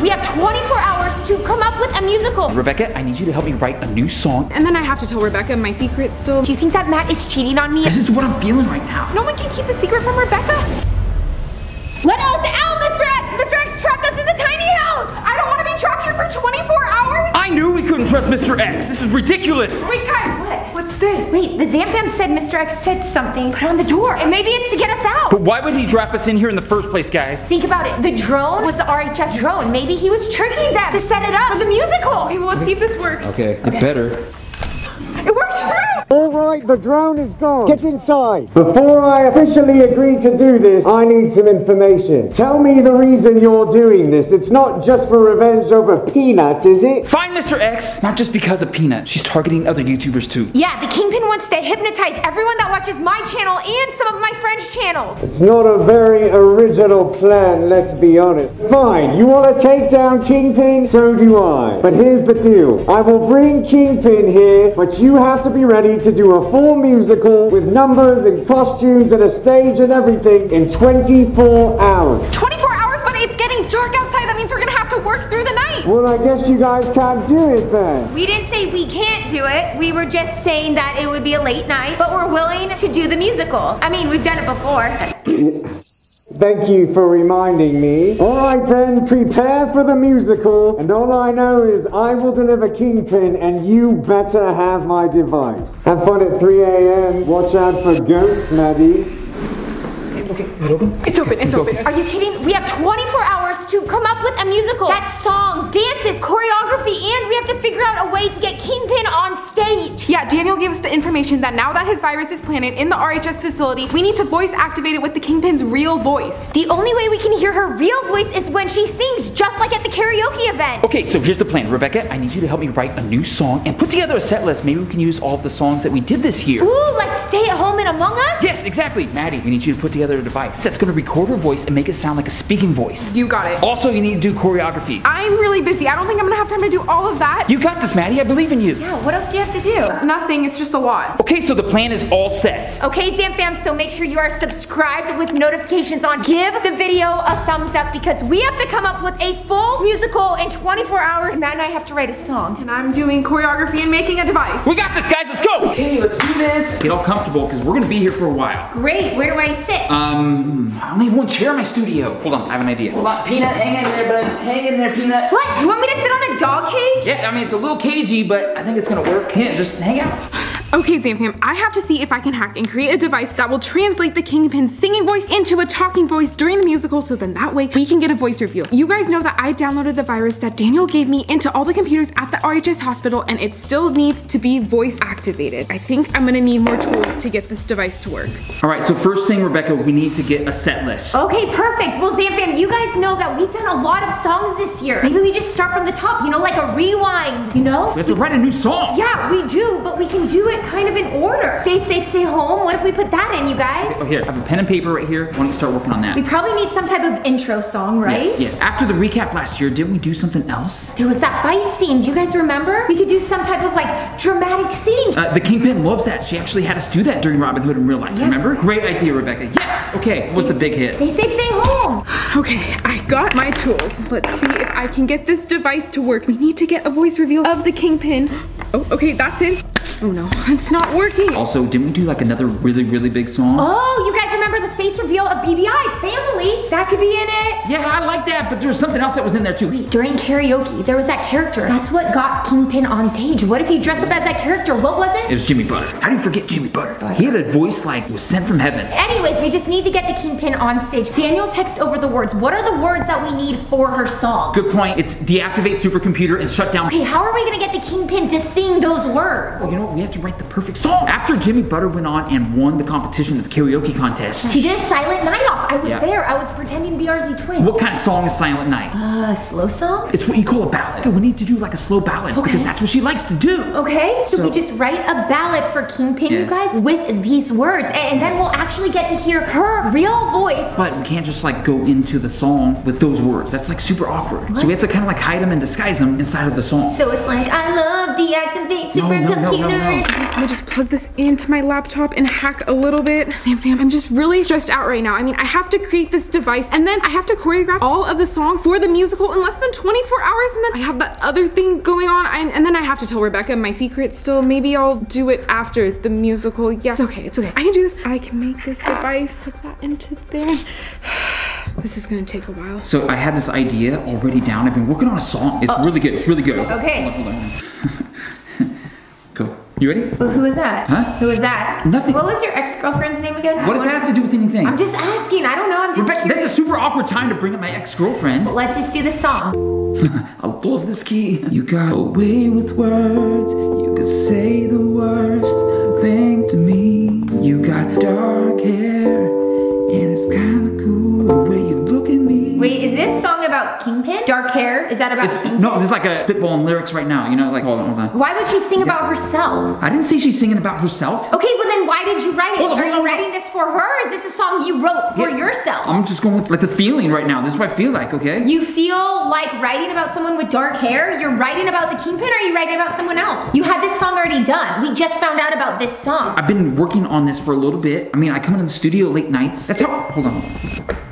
We have 24 hours to come up with a musical. Rebecca, I need you to help me write a new song. And then I have to tell Rebecca my secret still. Do you think that Matt is cheating on me? This is what I'm feeling right now. No one can keep a secret from Rebecca. Let us out, Mr. X! Mr. X trapped us in the tiny house! I don't want to be trapped here for 24 hours! I knew we couldn't trust Mr. X. This is ridiculous. Wait, guys. What? What's this? Wait, the Zamfam said Mr. X said something put on the door. And maybe it's to get us out. But why would he drop us in here in the first place, guys? Think about it. The drone was the RHS drone. Maybe he was tricking them to set it up for the musical. Okay, well, let's see if this works. Okay, it better. It works. All right, the drone is gone. Get inside. Before I officially agree to do this, I need some information. Tell me the reason you're doing this. It's not just for revenge over Peanut, is it? Fine, Mr. X, not just because of Peanut. She's targeting other YouTubers too. Yeah, the Kingpin wants to hypnotize everyone that watches my channel and some of my friends' channels. It's not a very original plan, let's be honest. Fine, you want to take down Kingpin? So do I. But here's the deal. I will bring Kingpin here, but you have to be ready to do a full musical with numbers and costumes and a stage and everything in 24 hours. 24 hours, but it's getting dark outside. That means we're gonna have to work through the night. Well, I guess you guys can't do it then. We didn't say we can't do it. We were just saying that it would be a late night, but we're willing to do the musical. I mean, we've done it before. Thank you for reminding me. All right then, prepare for the musical. And all I know is I will deliver Kingpin and you better have my device. Have fun at 3 a.m. Watch out for ghosts, Maddie. It's open. It's open. Are you kidding? We have 24 hours to come up with a musical. That's songs, dances, choreography, and we have to figure out a way to get Kingpin on stage. Yeah, Daniel gave us the information that now that his virus is planted in the RHS facility, we need to voice activate it with the Kingpin's real voice. The only way we can hear her real voice is when she sings, just like at the karaoke event. Okay, so here's the plan. Rebecca, I need you to help me write a new song and put together a set list. Maybe we can use all of the songs that we did this year. Ooh, like Stay at Home and Among Us? Yes, exactly. Maddie, we need you to put together a device that's gonna record her voice and make it sound like a speaking voice. You got it. Also, you need to do choreography. I'm really busy. I don't think I'm gonna have time to do all of that. You got this, Maddie. I believe in you. Yeah, what else do you have to do? Nothing. It's just a lot. Okay, so the plan is all set. Okay, Zamfam, so make sure you are subscribed with notifications on. Give the video a thumbs up because we have to come up with a full musical in 24 hours. Matt and I have to write a song. And I'm doing choreography and making a device. We got this, guys. Let's go. Okay, let's do this. Get all comfortable because we're gonna be here for a while. Great, where do I sit? Um, Hmm, I only have one chair in my studio. Hold on, I have an idea. Hold on, Peanut, hang in there, buds. Hang in there, Peanut. what? You want me to sit on a dog cage? Yeah, I mean, it's a little cagey, but I think it's gonna work. Peanut, just hang out. Okay, Zamfam, I have to see if I can hack and create a device that will translate the Kingpin's singing voice into a talking voice during the musical so then that way we can get a voice reveal. You guys know that I downloaded the virus that Daniel gave me into all the computers at the RHS hospital and it still needs to be voice activated. I think I'm gonna need more tools to get this device to work. All right, so first thing, Rebecca, we need to get a set list. Okay, perfect. Well, Zamfam, you guys know that we've done a lot of songs this year. Maybe we just start from the top, you know, like a rewind, you know? We have to write a new song. Yeah, we do, but we can do it kind of in order. Stay safe, stay home. What if we put that in, you guys? Oh, here, I have a pen and paper right here. Why don't you start working on that? We probably need some type of intro song, right? Yes, yes. After the recap last year, didn't we do something else? There was that fight scene. Do you guys remember? We could do some type of like dramatic scene. Uh, the Kingpin loves that. She actually had us do that during Robin Hood in real life. Yeah. Remember? Great idea, Rebecca. Yes. Okay. What's the big hit? Stay safe, stay home. Okay, I got my tools. Let's see if I can get this device to work. We need to get a voice reveal of the Kingpin. Oh, okay, that's it. Oh no, it's not working. Also, didn't we do like another really, really big song? Oh, you guys face reveal of BBI family? That could be in it. Yeah, I like that, but there's something else that was in there too. During karaoke, there was that character. That's what got Kingpin on stage. What if he dressed up as that character? What was It it? was Jimmy Butter. How do you forget Jimmy Butter? He had a voice like was sent from heaven. Anyways, we just need to get the Kingpin on stage. Daniel, text over the words. What are the words that we need for her song? Good point. It's deactivate supercomputer and shut down. Okay, how are we gonna get the Kingpin to sing those words? Oh, you know what? We have to write the perfect song. After Jimmy Butter went on and won the competition at the karaoke contest. She did a silent night off. I was Yeah. there. I was pretending to be RZ Twin. What kind of song is Silent Night? Uh, slow song? It's what you call a ballad. We need to do like a slow ballad because that's what she likes to do. Okay, so, we just write a ballad for Kingpin, you guys, with these words, and, and then we'll actually get to hear her real voice. But we can't just like go into the song with those words. That's like super awkward. So we have to kind of like hide them and disguise them inside of the song. So it's like, I love deactivate No, no, no, no, supercomputer. no. Let me just plug this into my laptop and hack a little bit. Zamfam, I'm just really really stressed out right now. I mean, I have to create this device and then I have to choreograph all of the songs for the musical in less than 24 hours and then I have that other thing going on I, and then I have to tell Rebecca my secret still. Maybe I'll do it after the musical. Yeah, it's okay, it's okay. I can do this. I can make this device, put that into there. This is gonna take a while. So I had this idea already down. I've been working on a song. It's oh. really good. It's really good. Okay. Hold on, hold on. You ready? Well, who is that? Huh? Who is that? Nothing. What was your ex-girlfriend's name again? What does that have to do with anything? I'm just asking. I don't know. I'm just Rebecca, curious. that's a super awkward time to bring up my ex-girlfriend. Let's just do the song. I love this key. You got away with words. You could say the worst thing to me. You got dark hair, about Kingpin? Dark hair? Is that about It's, Kingpin? no, there's like a spitball in lyrics right now. You know, like hold on, hold on. Why would she sing about herself? I didn't say she's singing about herself. Okay, well then why did you write it? Hold on, Are hold you on, hold writing this for her? Or is this a song you wrote for Yeah. yourself? I'm just going with like the feeling right now. This is what I feel like. Okay. you feel like writing about someone with dark hair? You're writing about the Kingpin or are you writing about someone else? You had this song already done. We just found out about this song. I've been working on this for a little bit. I mean, I come into the studio late nights. That's how. Hold on.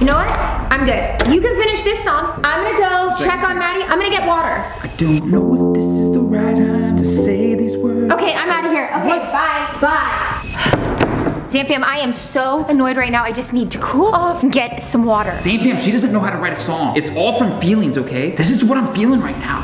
You know what? I'm good. You can finish this song. I'm gonna go Second. check on Maddie. I'm gonna get water. I don't know if this is the right time to say these words. Okay, I'm out of here. Okay, bye. Bye. Zamfam, I am so annoyed right now. I just need to cool off and get some water. Sam she doesn't know how to write a song. It's all from feelings, okay? This is what I'm feeling right now.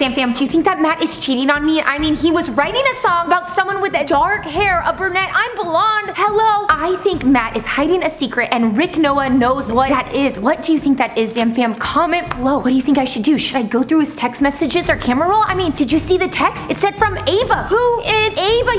Zamfam, do you think that Matt is cheating on me? I mean, he was writing a song about someone with dark hair, a brunette. I'm blonde. Hello. I think Matt is hiding a secret and Rick Noah knows what that is. What do you think that is, Zamfam? Comment below. What do you think I should do? Should I go through his text messages or camera roll? I mean, did you see the text? It said from Ava. Who is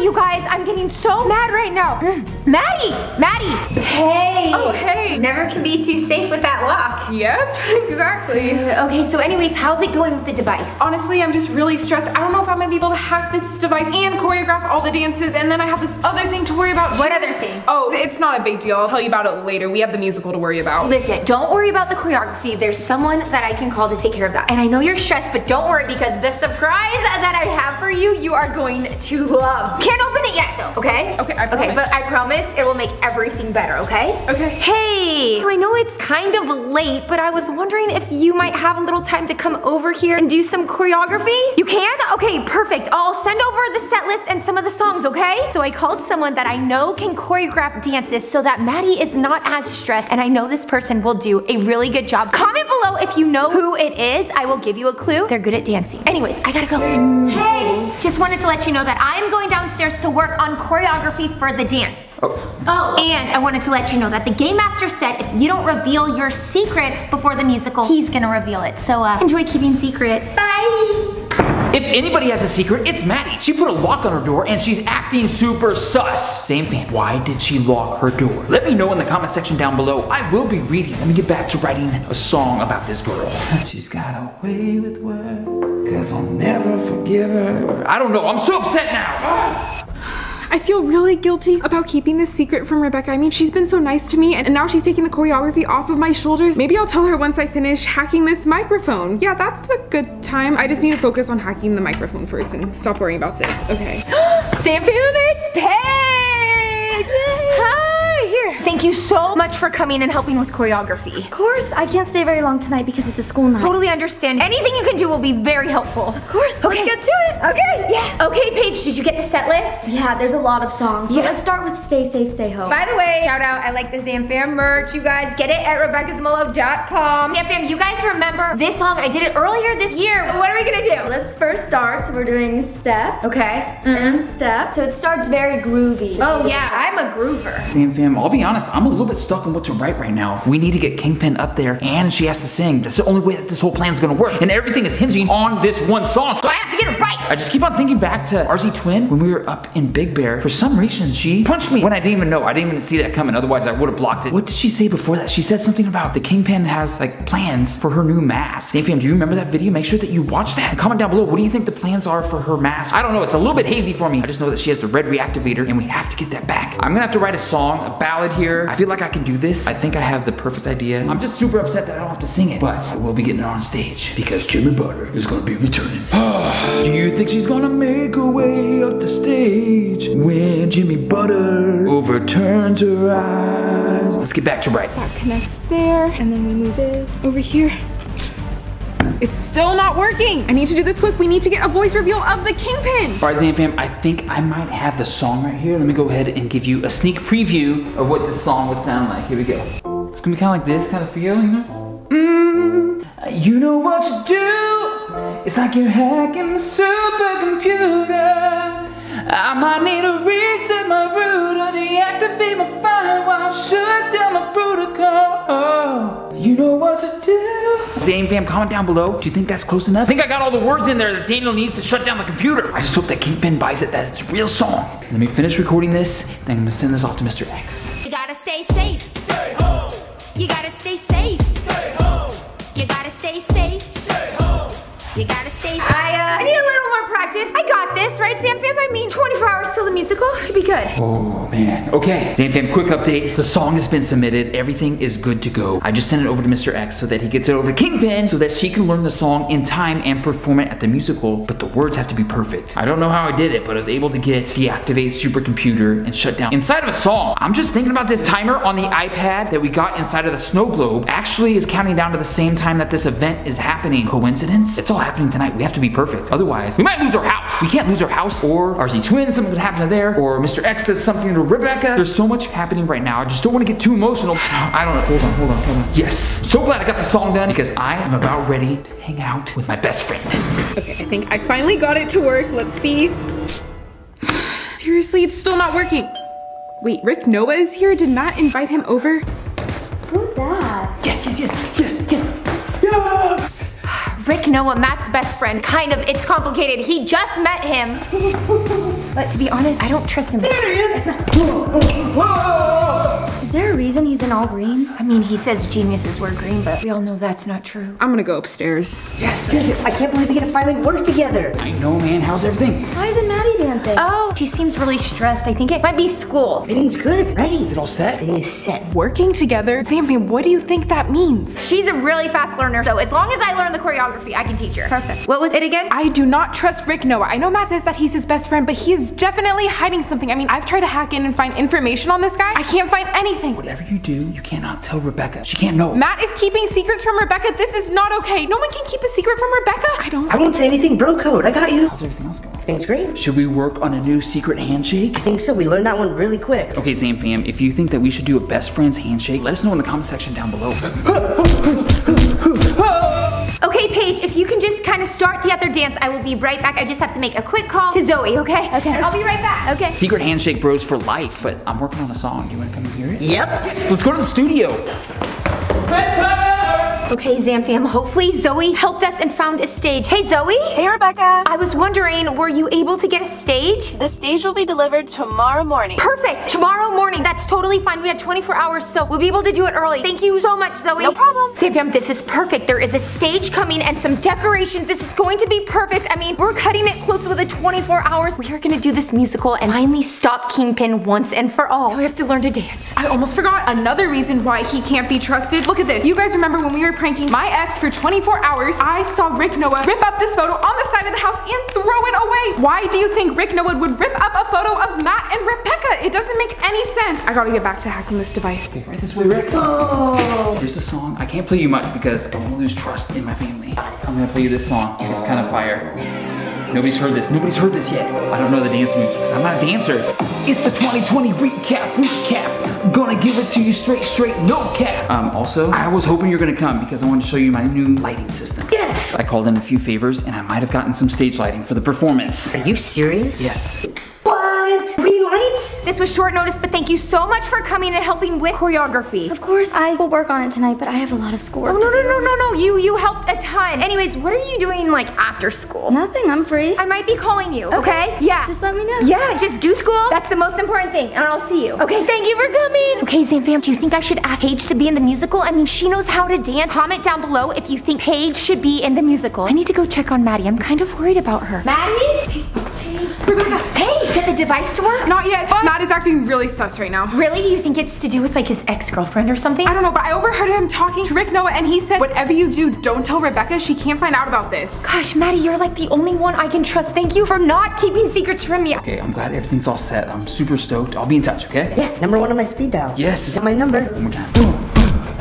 you guys? I'm getting so mad right now. Maddie! Maddie! Hey! Oh, hey. Never can be too safe with that lock. Yep, exactly. Okay, so anyways, how's it going with the device? Honestly, I'm just really stressed. I don't know if I'm gonna be able to hack this device and choreograph all the dances, and then I have this other thing to worry about. What other thing? Oh, it's not a big deal. I'll tell you about it later. We have the musical to worry about. Listen, don't worry about the choreography. There's someone that I can call to take care of that. And I know you're stressed, but don't worry because the surprise that I have for you, you are going to love. Can't open it yet though, okay? Okay, I Okay, but I promise it will make everything better, okay? Okay. Hey! So I know it's kind of late, but I was wondering if you might have a little time to come over here and do some choreography? You can? Okay, perfect. I'll send over the set list and some of the songs, okay? So I called someone that I know can choreograph dances so that Maddie is not as stressed, and I know this person will do a really good job. Comment below if you know who it is. I will give you a clue. They're good at dancing. Anyways, I gotta go. Hey! Just wanted to let you know that I'm going downstairs to work on choreography for the dance. Oh. oh, and I wanted to let you know that the Game Master said if you don't reveal your secret before the musical, he's gonna reveal it. So uh, enjoy keeping secrets. Bye! If anybody has a secret, it's Maddie. She put a lock on her door and she's acting super sus. Zamfam. Why did she lock her door? Let me know in the comment section down below. I will be reading. Let me get back to writing a song about this girl. She's got a way with words, cause I'll never forgive her. I don't know. I'm so upset now. I feel really guilty about keeping this secret from Rebecca. I mean, she's been so nice to me, and now she's taking the choreography off of my shoulders. Maybe I'll tell her once I finish hacking this microphone. Yeah, that's a good time. I just need to focus on hacking the microphone first and stop worrying about this. Okay. Sam it's Paige! Hi! Here. Thank you so much for coming and helping with choreography. Of course, I can't stay very long tonight because it's a school night. Totally understand. Anything you can do will be very helpful. Of course, Okay. let's get to it. Okay. Yeah. Okay, Paige, did you get the set list? Yeah, there's a lot of songs, Yeah. let's start with Stay Safe, Stay Home. By the way, shout out, I like the Zamfam merch. You guys get it at RebeccaZamolo.com. Zamfam, you guys remember this song? I did it earlier this year. What are we gonna do? Let's first start, so we're doing step Okay. and step. So it starts very groovy. Oh yeah, I'm a groover. Zamfam, I'll be honest, I'm a little bit stuck on what to write right now. We need to get Kingpin up there and she has to sing. That's the only way that this whole plan's gonna work. And everything is hinging on this one song. So So I have to get it right. I just keep on thinking back to RZ Twin when we were up in Big Bear. For some reason, she punched me when I didn't even know. I didn't even see that coming. Otherwise, I would have blocked it. What did she say before that? She said something about the Kingpin has like plans for her new mask. Hey fam, do you remember that video? Make sure that you watch that. Comment down below. What do you think the plans are for her mask? I don't know. It's a little bit hazy for me. I just know that she has the red reactivator and we have to get that back. I'm gonna have to write a song, a ballad here. I feel like I can do this. I think I have the perfect idea. I'm just super upset that I don't have to sing it, but we'll be getting it on stage because Jimmy Butter is gonna be returning. Do you think she's gonna make her way up the stage when Jimmy Butter overturns her eyes? let's get back to right. That connects there, and then we move this over here. It's still not working. I need to do this quick. We need to get a voice reveal of the Kingpin. All right, Zamfam, I think I might have the song right here. Let me go ahead and give you a sneak preview of what this song would sound like. Here we go. It's gonna be kind of like this kind of feel, you know? Mmm, you know what to do. It's like you're hacking the supercomputer. I might need to reset my router, deactivate my firewall, shut down my protocol. You know what to do. Zamfam, comment down below. Do you think that's close enough? I think I got all the words in there that Daniel needs to shut down the computer. I just hope that Kingpin buys it, that it's a real song. Let me finish recording this, then I'm gonna send this off to Mr. X. You gotta stay safe. Stay home. You gotta stay safe. Stay home. You gotta stay safe. Stay home. You gotta stay safe. I, uh, I need a little more practice. I got this, right, Zamfam? I mean, 24 hours till the musical. Should be good. Oh man. Okay. Zamfam, quick update. The song has been submitted. Everything is good to go. I just sent it over to Mr. X so that he gets it over to Kingpin so that she can learn the song in time and perform it at the musical, but the words have to be perfect. I don't know how I did it, but I was able to get deactivate supercomputer and shut down inside of a song. I'm just thinking about this timer on the iPad that we got inside of the snow globe actually is counting down to the same time that this event is happening. Coincidence? It's all happening tonight. We have to be perfect. Otherwise, we might lose our house. We can't lose our house or RZ twins, something could happen to there, or Mr. X does something to Rebecca. There's so much happening right now. I just don't want to get too emotional. I don't know. Hold on, hold on, hold on. Yes. So glad I got the song done because I am about ready to hang out with my best friend. Okay, I think I finally got it to work. Let's see. Seriously, it's still not working. Wait, Rick Noah is here? Did not invite him over? Who's that? Yes, yes, yes, yes, yes. Yeah. Rick Noah, Matt's best friend. Kind of. It's complicated. He just met him. but to be honest, I don't trust him. There he Is Is there a reason he's in all green? I mean, he says geniuses wear green, but we all know that's not true. I'm gonna go upstairs. Yes. I can't believe they get to finally work together. I know, man. How's everything? Why isn't Maddie dancing? Oh, she seems really stressed. I think it might be school. Everything's good, ready. Is it all set? Everything is set. Working together? Zamfam, what do you think that means? She's a really fast learner, so as long as I learn the choreography, I can teach her. Perfect. What was it again? I do not trust Rick Noah. I know Matt says that he's his best friend, but he is definitely hiding something. I mean, I've tried to hack in and find information on this guy. I can't find anything. Whatever you do, you cannot tell Rebecca. She can't know. Matt is keeping secrets from Rebecca. This is not okay. No one can keep a secret from Rebecca. I don't. I won't say anything, bro code. I got you. How's everything else going? Things great. Should we work on a new secret handshake? I think so. We learned that one really quick. Okay, Zam fam, if you think that we should do a best friends handshake, let us know in the comment section down below. Okay, Paige, if you can just kind of start the other dance, I will be right back. I just have to make a quick call to Zoe, okay? Okay. I'll be right back. Okay. Secret handshake bros for life, but I'm working on a song. Do you want to come and hear it? Yep. Yes, let's go to the studio. Okay, Zamfam, hopefully Zoe helped us and found a stage. Hey, Zoe? Hey, Rebecca. I was wondering, were you able to get a stage? The stage will be delivered tomorrow morning. Perfect! Tomorrow morning, that's totally fine. We had 24 hours, so we'll be able to do it early. Thank you so much, Zoe. No problem. Zamfam, this is perfect. There is a stage coming and some decorations. This is going to be perfect. I mean, we're cutting it close with the 24 hours. We are gonna do this musical and finally stop Kingpin once and for all. Now we have to learn to dance. I almost forgot another reason why he can't be trusted. Look at this. You guys remember when we were pranking my ex for 24 hours? I saw Rick Noah rip up this photo on the side of the house and throw it away. Why do you think Rick Noah would rip up a photo of Matt and Rebecca? It doesn't make any sense. I gotta get back to hacking this device. Okay, right this way, Rick. Oh. Here's the song. I can't play you much because I don't want to lose trust in my family. I'm gonna play you this song. It's kind of fire. Nobody's heard this. Nobody's heard this yet. I don't know the dance moves because I'm not a dancer. It's the 2020 recap, recap. Gonna give it to you straight, straight, no cap. Um, also, I was hoping you're gonna come because I wanted to show you my new lighting system. Yes. I called in a few favors and I might have gotten some stage lighting for the performance. Are you serious? Yes. What? Green lights? This was short notice, but thank you so much for coming and helping with choreography. Of course, I will work on it tonight, but I have a lot of schoolwork. Oh, no, no, no, no, no. You you helped a ton. Anyways, what are you doing like after school? Nothing, I'm free. I might be calling you, okay? Yeah. Just let me know. yeah, just do school. That's the most important thing, and I'll see you. Okay, thank you for coming. Okay, Zamfam, do you think I should ask Paige to be in the musical? I mean, she knows how to dance. Comment down below if you think Paige should be in the musical. I need to go check on Maddie. I'm kind of worried about her. Maddie? Rebecca, Hey, get the device to work? not yet. Matt is acting really sus right now. Really? You think it's to do with like his ex-girlfriend or something? I don't know, but I overheard him talking to Rick Noah and he said, whatever you do, don't tell Rebecca. She can't find out about this. Gosh, Maddie, you're like the only one I can trust. Thank you for not keeping secrets from me. Okay, I'm glad everything's all set. I'm super stoked. I'll be in touch, okay? Yeah, number one on my speed dial. Yes. You got my number. One more time.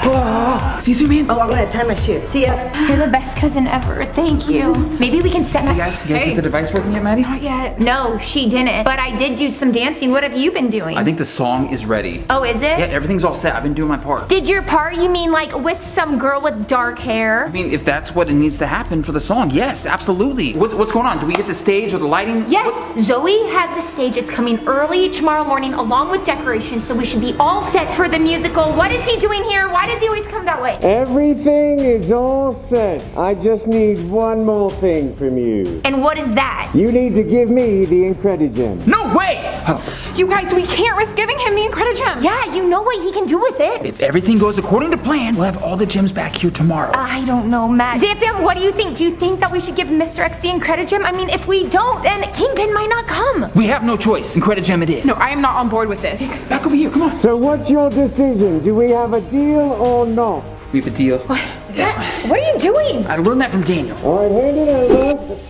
Oh, see you, man. Oh, I'm gonna tie my shoe. See ya. You're the best cousin ever. Thank you. Maybe we can set You guys, you guys Hey. get the device working yet, Maddie? Not yet. No, she didn't. But I did do some dancing. What have you been doing? I think the song is ready. oh, is it? Yeah, everything's all set. I've been doing my part. Did your part, you mean like with some girl with dark hair? I mean, if that's what it needs to happen for the song, yes, absolutely. What's, what's going on? Do we get the stage or the lighting? Yes, Zoe has the stage. It's coming early tomorrow morning along with decorations, so we should be all set for the musical. What is he doing here? Why does he always come that way? Everything is all set. I just need one more thing from you. And what is that? You need to give me the Incredigem. No way! Oh, You guys, we can't risk giving him the Incredigem. Yeah, you know what he can do with it. if everything goes according to plan, we'll have all the gems back here tomorrow. I don't know, Matt. Zamfam, what do you think? Do you think that we should give Mr. X the Incredigem? I mean, if we don't, then Kingpin might not come. we have no choice. Incredigem it is. No, I am not on board with this. Back over here, come on. So what's your decision? Do we have a deal Oh, or not? We have a deal. Matt, what are you doing? I learned that from Daniel. All right, hand it over.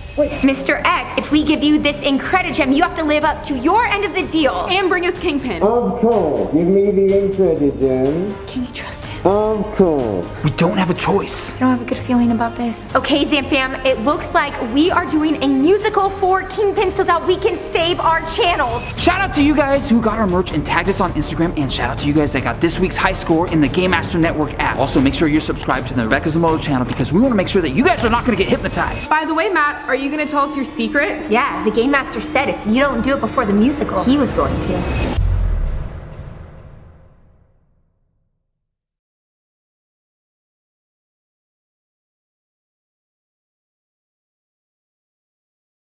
Mr. X, if we give you this Incredigem, you have to live up to your end of the deal. And bring us Kingpin. Of course. Give me the Incredigem. Can we trust him? Of course. We don't have a choice. I don't have a good feeling about this. Okay, Zamfam, it looks like we are doing a musical for Kingpin so that we can save our channels. Shout out to you guys who got our merch and tagged us on Instagram, and shout out to you guys that got this week's high score in the Game Master Network app. Also, make sure you're subscribed to the Rebecca Zamolo channel because we want to make sure that you guys are not going to get hypnotized. By the way, Matt, are you gonna tell us your secret? Yeah, the Game Master said if you don't do it before the musical, he was going to.